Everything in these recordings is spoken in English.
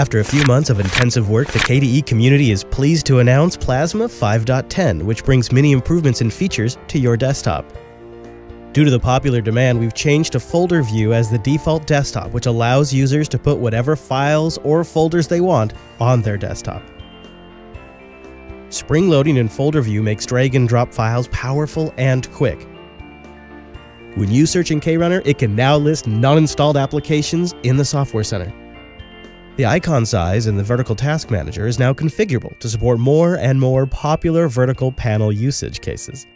After a few months of intensive work, the KDE community is pleased to announce Plasma 5.10, which brings many improvements and features to your desktop. Due to the popular demand, we've changed to folder view as the default desktop, which allows users to put whatever files or folders they want on their desktop. Spring loading in folder view makes drag and drop files powerful and quick. When you search in KRunner, it can now list non-installed applications in the Software Center. The icon size in the Vertical Task Manager is now configurable to support more and more popular vertical panel usage cases.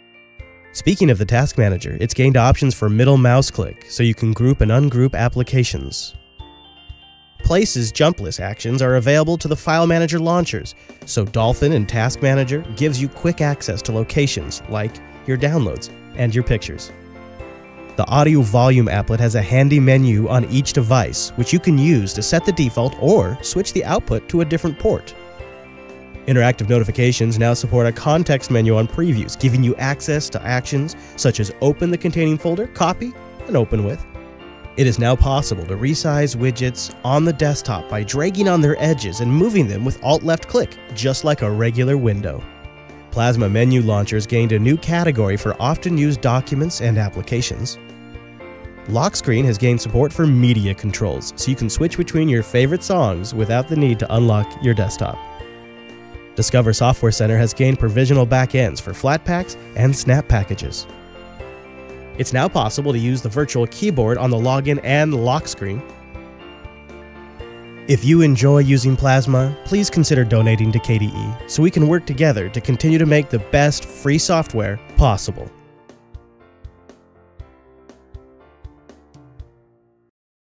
Speaking of the Task Manager, it's gained options for middle mouse click, so you can group and ungroup applications. Places jump list actions are available to the File Manager launchers, so Dolphin and Task Manager gives you quick access to locations like your downloads and your pictures. The audio volume applet has a handy menu on each device, which you can use to set the default or switch the output to a different port. Interactive notifications now support a context menu on previews, giving you access to actions such as open the containing folder, copy, and open with. It is now possible to resize widgets on the desktop by dragging on their edges and moving them with Alt-left click, just like a regular window. Plasma Menu Launchers gained a new category for often used documents and applications. Lock screen has gained support for media controls, so you can switch between your favorite songs without the need to unlock your desktop. Discover Software Center has gained provisional backends for Flatpaks and Snap packages. It's now possible to use the virtual keyboard on the login and lock screen. If you enjoy using Plasma, please consider donating to KDE so we can work together to continue to make the best free software possible.